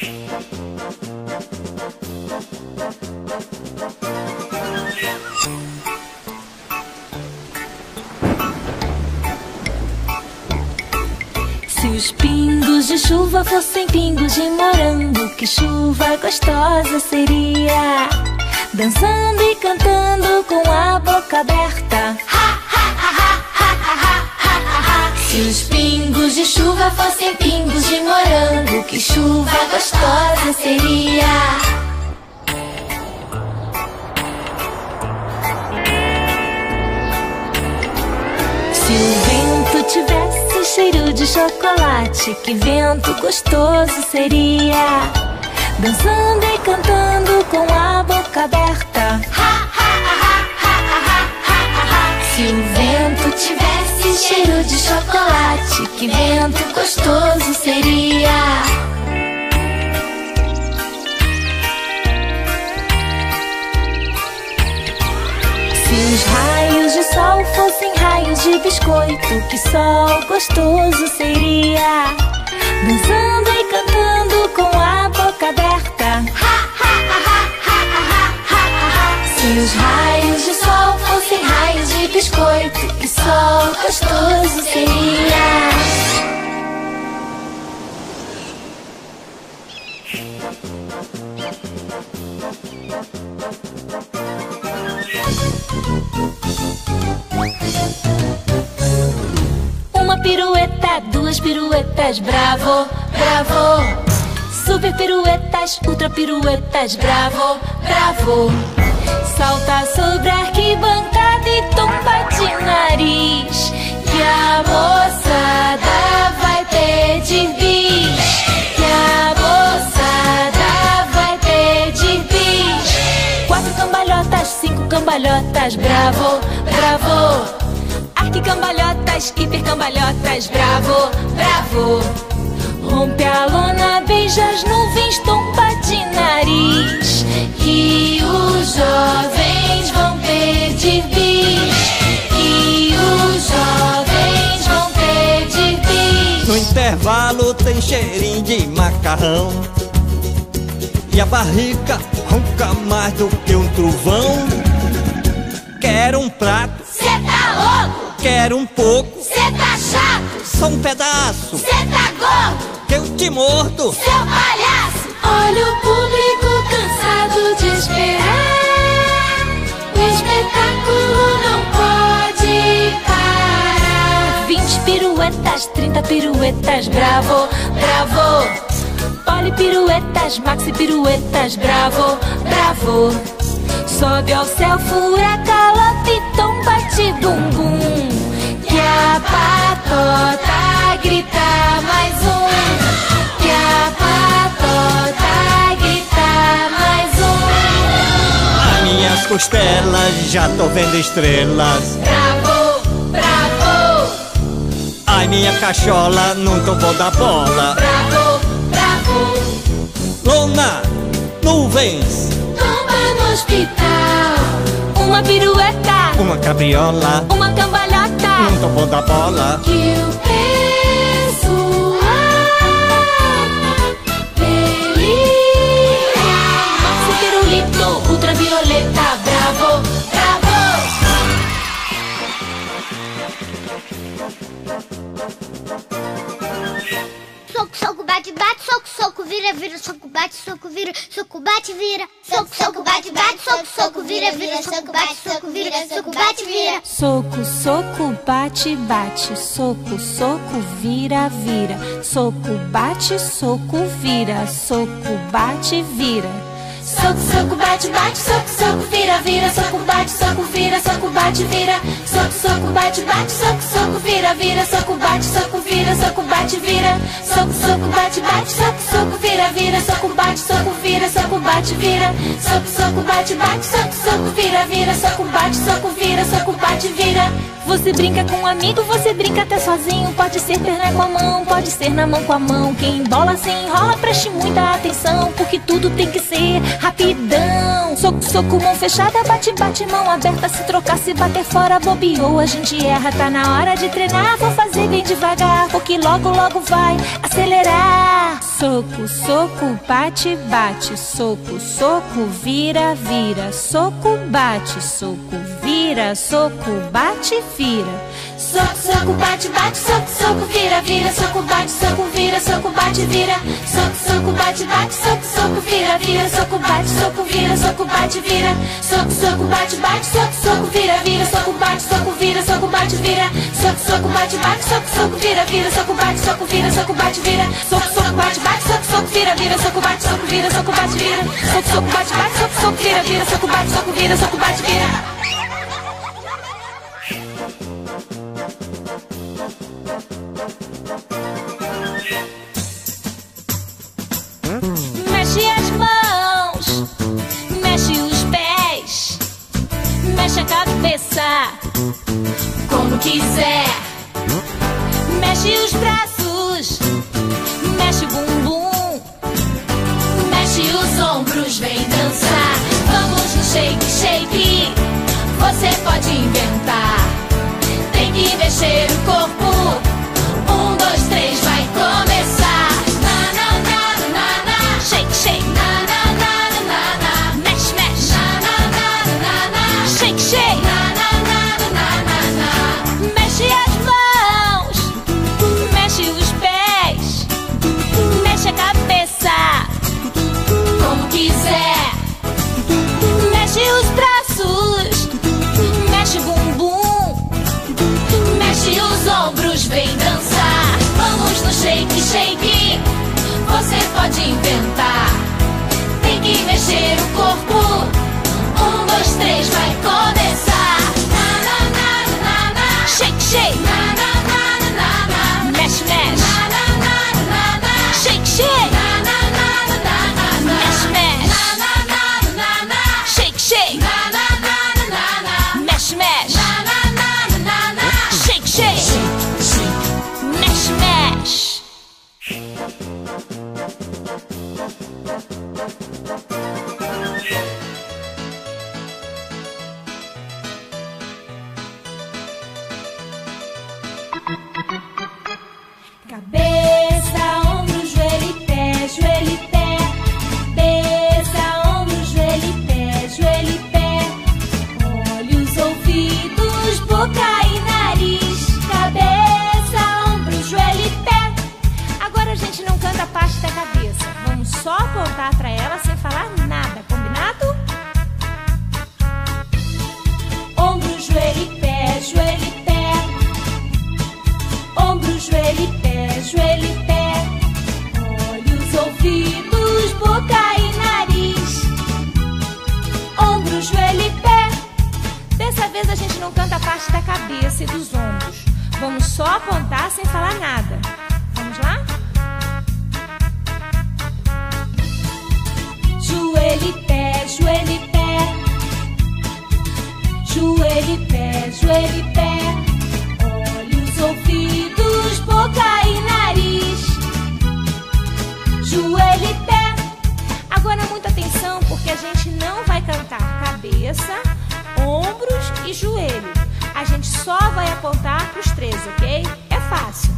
Se os pingos de chuva fossem pingos de morango, que chuva gostosa seria! Dançando e cantando com a boca aberta. Se os pingos de chuva fossem pingos de morango, que chuva gostosa seria! Se o vento tivesse cheiro de chocolate, que vento gostoso seria! Dançando e cantando com a boca aberta. Se o vento tivesse cheiro de chocolate, que vento gostoso seria! Se os raios de sol fossem raios de biscoito, que sol gostoso seria! Dançando e cantando com a boca aberta. Se os raios de sol fossem raios de biscoito, que sol gostoso seria! Uma pirueta, duas piruetas, bravo, bravo. Super piruetas, ultra piruetas, bravo, bravo. Salta sobre a arquibancada e tomba de nariz. Que a moçada vai pedir bis. Que a moçada vai pedir bis. Quatro cambalhotas, cinco cambalhotas, bravo, bravo. Arquicambalhotas, hipercambalhotas, bravo, bravo. Rompe a lona, beija as nuvens, tomba de nariz. Que os jovens vão pedir bis. Que os jovens vão pedir bis. No intervalo tem cheirinho de macarrão E a barriga ronca mais do que um trovão Quero um prato, Cê tá louco? quero um pouco Cê tá chato? Só um pedaço Cê tá gordo? Eu te mordo Seu palhaço! Olha o público cansado de esperar. O espetáculo não pode parar. 20 piruetas, 30 piruetas, bravo, bravo. Poli piruetas, maxi piruetas, bravo, bravo. Sobe ao céu, fura galope, tomba de bumbum. Que a patota grita mais um. Que a patota grita mais um. As minhas costelas já tô vendo estrelas Bravo, bravo, Ai minha cachola não tombou da bola bravo, bravo. Lona, nuvens, Tomba no hospital. Uma pirueta, uma cabriola uma cambalhota. Não tombou da bola Que o Soco, bate, bate, soco, soco, vira, vira, soco, bate, soco, vira, soco, bate, vira. Soco, soco, bate, bate, soco, soco, vira, vira, soco, bate, soco, vira, soco, bate, vira. Soco, soco, bate, bate, soco, soco, vira, vira, soco, bate, soco, vira, soco, bate, vira. Soco, soco, bate, bate, soco, soco, vira, vira, soco, bate, soco, vira, soco, bate, vira. Soco, soco, bate, bate, soco, soco, vira, vira, soco, bate, soco, vira, soco, bate, vira. Soco, soco, bate, bate, soco, soco, vira, vira, soco, bate, soco, vira, soco, bate, vira. Soco, soco, bate, bate, soco, soco, vira, vira, soco, bate, soco, vira, soco, bate, vira. Você brinca com um amigo, você brinca até sozinho. Pode ser perna com a mão, pode ser na mão com a mão. Quem bola se enrola, preste muita atenção, porque tudo tem que ser rapidão. Soco, soco, mão fechada, bate, bate, mão aberta. Se trocar, se bater fora, bobeou, a gente erra. Tá na hora de treinar, vou fazer bem devagar, porque logo, logo vai acelerar. Soco, soco, bate, bate, soco, soco, vira, vira, soco, bate, soco, vira, soco, bate, vira. Soco, soco, bate, bate, soco, soco, vira, vira, soco, bate, soco, vira, soco, bate, vira. Soco, soco, bate, bate, soco, soco, vira, vira, soco, bate, soco, vira, soco, bate, vira. Soco, soco, bate, bate, soco, soco, vira, vira, soco, bate, soco, vira, soco, bate, vira. Soco, soco, bate, bate, soco, soco, vira, vira, soco, bate, soco, vira, soco, bate, vira. Soco, soco, bate, bate, soco, soco, vira, vira, soco, bate, soco, vira, soco, bate, vira. Soco, soco, bate, bate, soco, soco, vira, vira, soco, bate, soco, vira, soco, bate, vira. Como quiser. Mexe os braços, mexe o bumbum, mexe os ombros, vem dançar. Vamos no shake, shake. Você pode inventar. Tem que mexer o corpo. vai apontar para os três, ok? É fácil.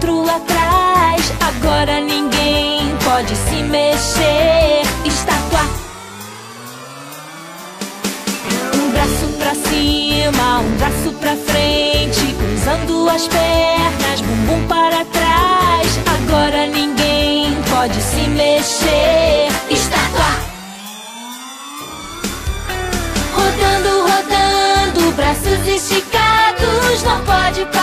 Outro atrás. Agora ninguém pode se mexer. Estátua. Um braço pra cima, um braço pra frente, cruzando as pernas, bumbum para trás. Agora ninguém pode se mexer. Estátua. Rodando, rodando, braços esticados, não pode parar.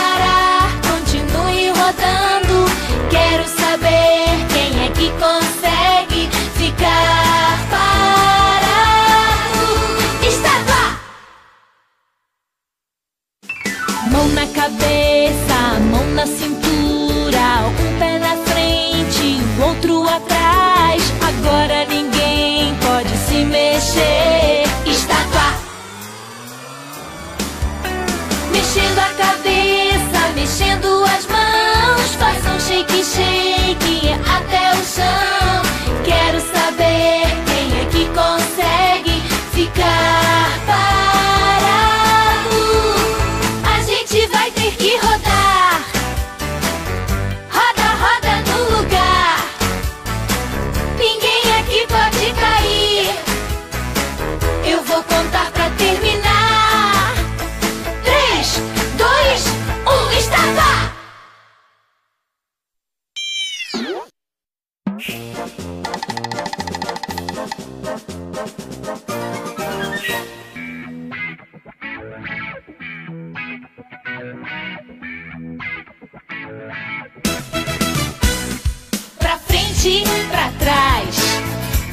Frente, pra trás.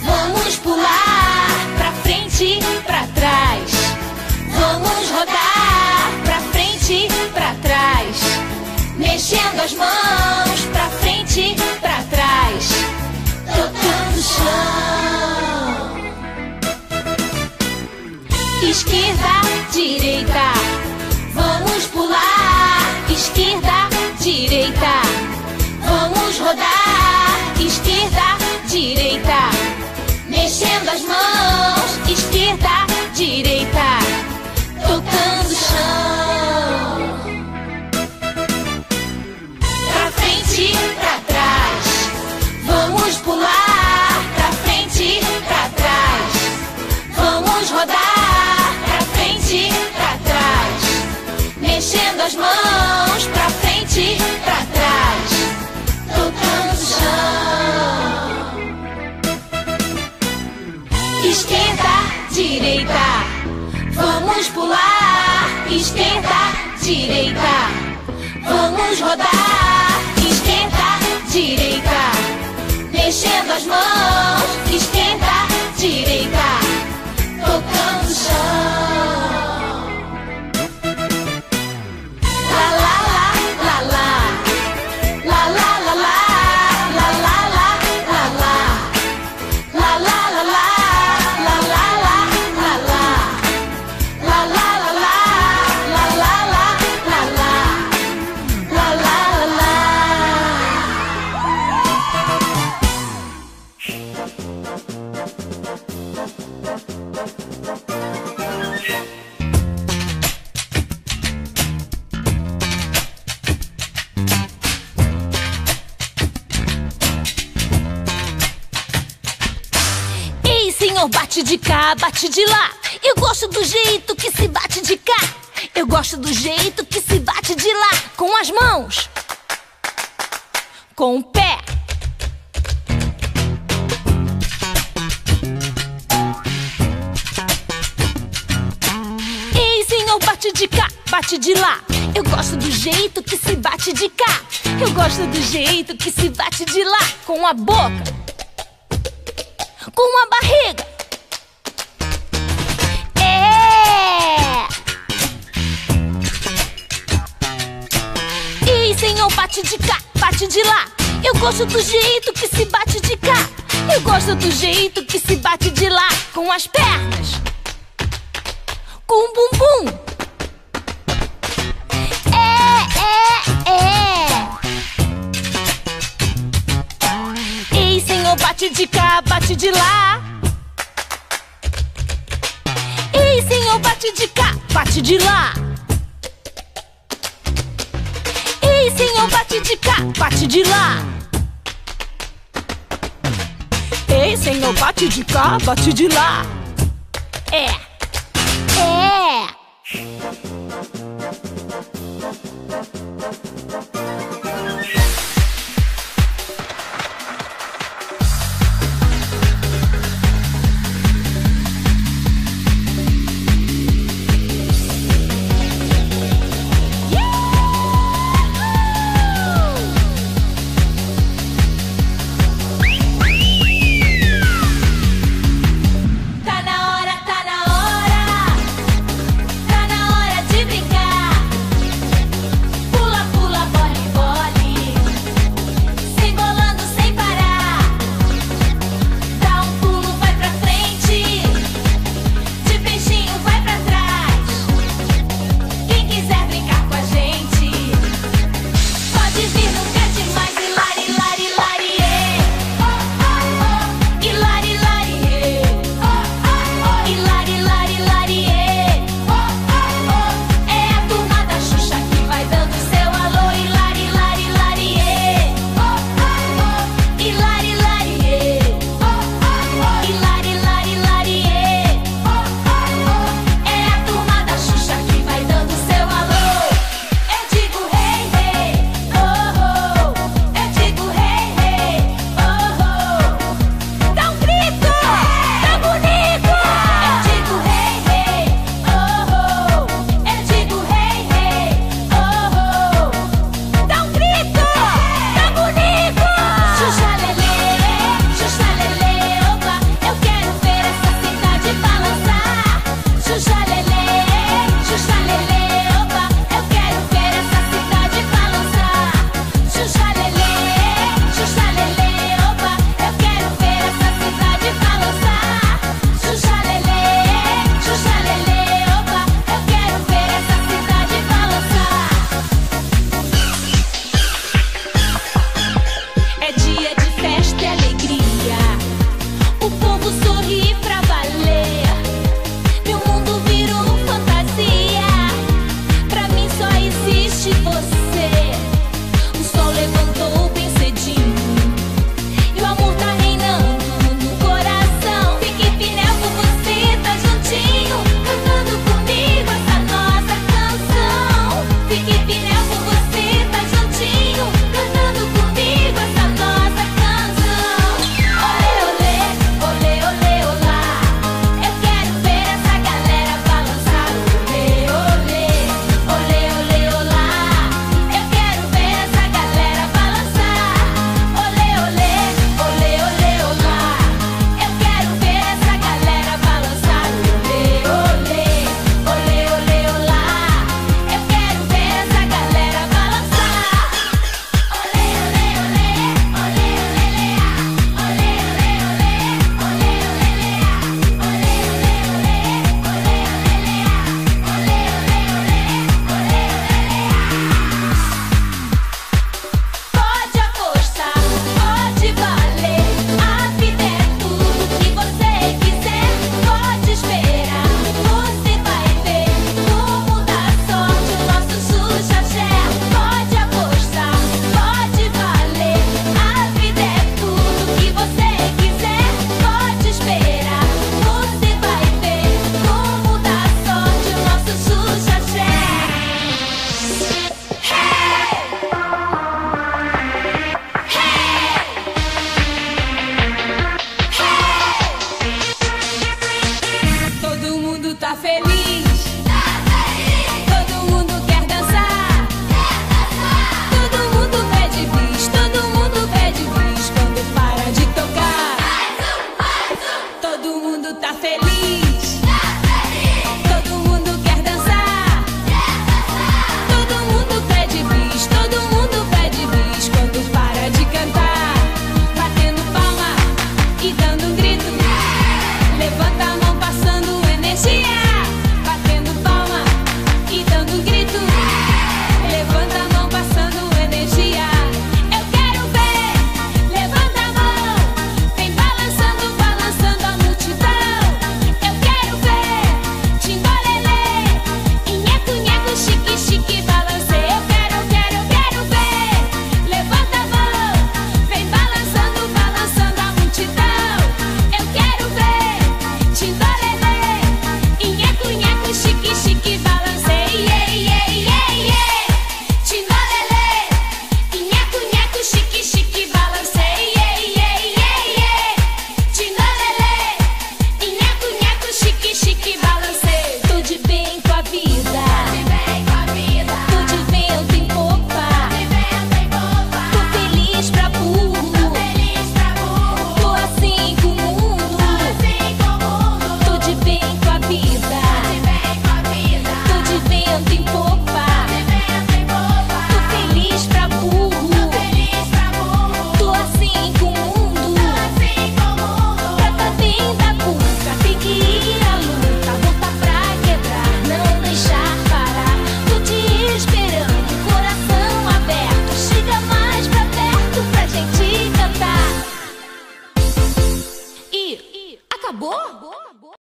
Vamos pular pra frente, pra trás. Vamos rodar pra frente, pra trás. Mexendo as mãos pra frente, pra trás. Tocando o chão. Esquerda, direita. Vamos pular. Esquerda, direita. Vamos rodar. Mexendo as mãos. Vamos rodar. Esquerda, direita. Mexendo as mãos. Senhor, bate de cá, bate de lá. Eu gosto do jeito que se bate de cá. Eu gosto do jeito que se bate de lá. Com as mãos. Com o pé. Ei, senhor, bate de cá, bate de lá. Eu gosto do jeito que se bate de cá. Eu gosto do jeito que se bate de lá. Com a boca com a barriga. É! E senhor, bate de cá, bate de lá. Eu gosto do jeito que se bate de cá. Eu gosto do jeito que se bate de lá. Com as pernas. Com o bumbum. Senhor, bate de cá, bate de lá. Ei, senhor, bate de cá, bate de lá. Ei, senhor, bate de cá, bate de lá. Ei, senhor, bate de cá, bate de lá. É.